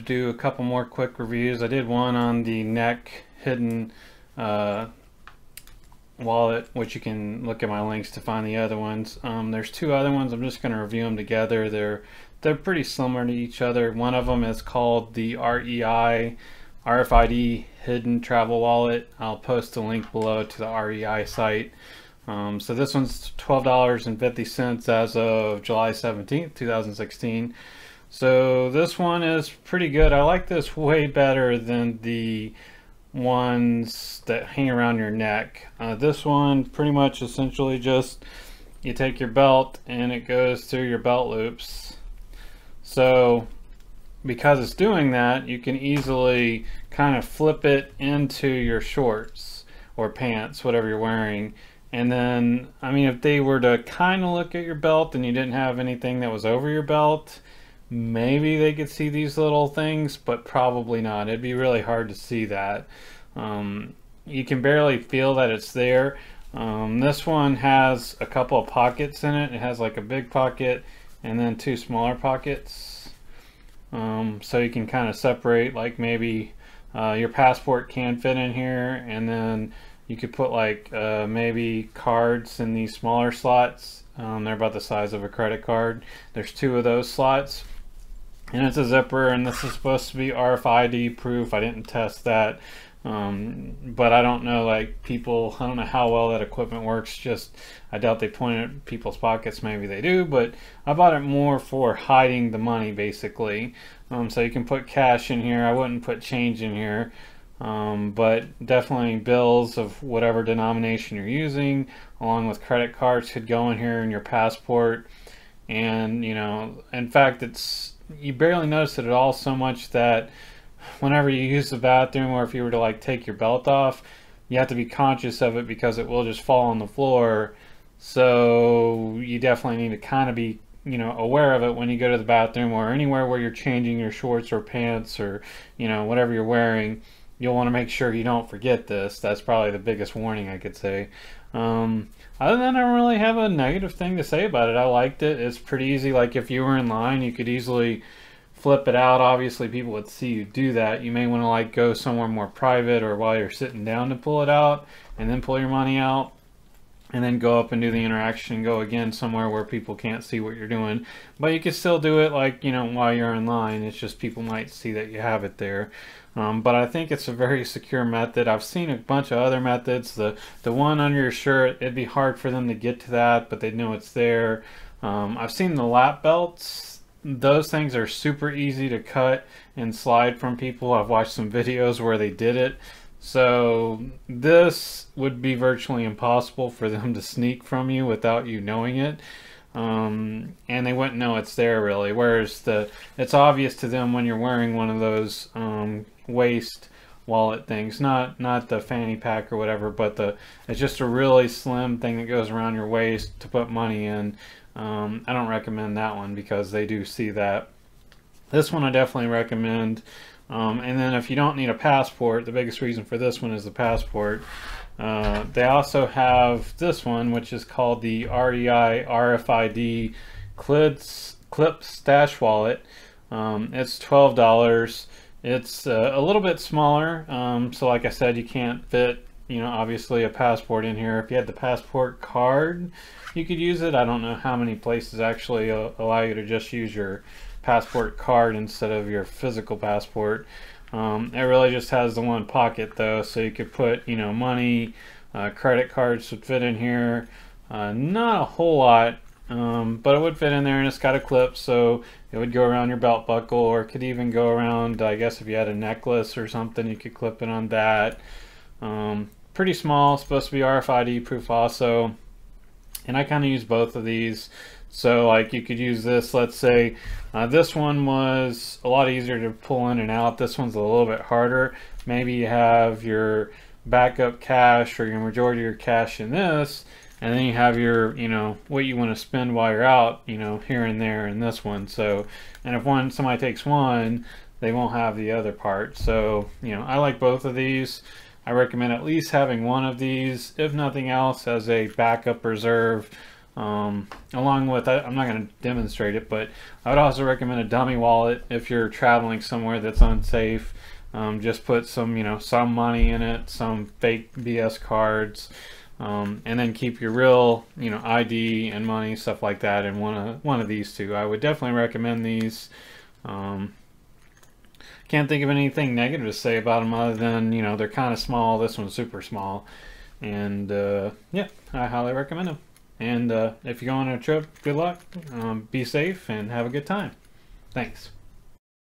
to do a couple more quick reviews. I did one on the neck hidden uh, wallet, which you can look at my links to find the other ones. Um, there's two other ones. I'm just going to review them together. They're they're pretty similar to each other. One of them is called the REI RFID hidden travel wallet. I'll post a link below to the REI site. Um, so this one's $12.50 as of July 17th, 2016. So this one is pretty good. I like this way better than the ones that hang around your neck. Uh, this one pretty much essentially just you take your belt and it goes through your belt loops. So because it's doing that, you can easily kind of flip it into your shorts or pants, whatever you're wearing. And then, I mean, if they were to kind of look at your belt and you didn't have anything that was over your belt, maybe they could see these little things, but probably not. It'd be really hard to see that. Um, you can barely feel that it's there. Um, this one has a couple of pockets in it. It has like a big pocket and then two smaller pockets. Um, so you can kind of separate like maybe uh, your passport can fit in here and then you could put like uh, maybe cards in these smaller slots. Um, they're about the size of a credit card. There's two of those slots and it's a zipper and this is supposed to be RFID proof. I didn't test that. Um, but I don't know like people I don't know how well that equipment works. Just I doubt they point it at people's pockets. Maybe they do but I bought it more for hiding the money basically. Um, so you can put cash in here. I wouldn't put change in here. Um, but definitely bills of whatever denomination you're using along with credit cards could go in here in your passport. And you know in fact it's you barely notice it at all so much that whenever you use the bathroom or if you were to like take your belt off, you have to be conscious of it because it will just fall on the floor. So you definitely need to kind of be, you know, aware of it when you go to the bathroom or anywhere where you're changing your shorts or pants or, you know, whatever you're wearing. You'll want to make sure you don't forget this. That's probably the biggest warning I could say. Um, other than I don't really have a negative thing to say about it. I liked it. It's pretty easy. Like if you were in line, you could easily flip it out. Obviously, people would see you do that. You may want to like go somewhere more private or while you're sitting down to pull it out and then pull your money out and then go up and do the interaction go again somewhere where people can't see what you're doing. But you can still do it like, you know, while you're in line. It's just people might see that you have it there. Um, but I think it's a very secure method. I've seen a bunch of other methods. The, the one under your shirt, it'd be hard for them to get to that, but they know it's there. Um, I've seen the lap belts. Those things are super easy to cut and slide from people. I've watched some videos where they did it. So this would be virtually impossible for them to sneak from you without you knowing it. Um, and they wouldn't know it's there really. Whereas the it's obvious to them when you're wearing one of those um, waist wallet things, not not the fanny pack or whatever, but the it's just a really slim thing that goes around your waist to put money in. Um, I don't recommend that one because they do see that. This one I definitely recommend. Um, and then if you don't need a passport, the biggest reason for this one is the passport. Uh, they also have this one, which is called the REI RFID Clips, Clip Stash Wallet. Um, it's $12. It's uh, a little bit smaller. Um, so like I said, you can't fit, you know, obviously a passport in here. If you had the passport card, you could use it. I don't know how many places actually allow you to just use your passport card instead of your physical passport. Um, it really just has the one pocket though, so you could put, you know, money, uh, credit cards would fit in here. Uh, not a whole lot, um, but it would fit in there and it's got a clip, so it would go around your belt buckle or it could even go around, I guess if you had a necklace or something, you could clip it on that. Um, pretty small, supposed to be RFID proof also. And I kind of use both of these. So like you could use this, let's say uh, this one was a lot easier to pull in and out. This one's a little bit harder. Maybe you have your backup cash or your majority of your cash in this and then you have your you know what you want to spend while you're out you know here and there in this one so and if one somebody takes one they won't have the other part so you know I like both of these I recommend at least having one of these if nothing else as a backup reserve Um, along with, I, I'm not going to demonstrate it, but I would also recommend a dummy wallet if you're traveling somewhere that's unsafe. Um, just put some, you know, some money in it, some fake BS cards, um, and then keep your real, you know, ID and money, stuff like that, in one of one of these two. I would definitely recommend these. Um, can't think of anything negative to say about them other than you know they're kind of small. This one's super small, and uh, yeah, I highly recommend them. And uh, if you go on a trip, good luck, um, be safe, and have a good time. Thanks.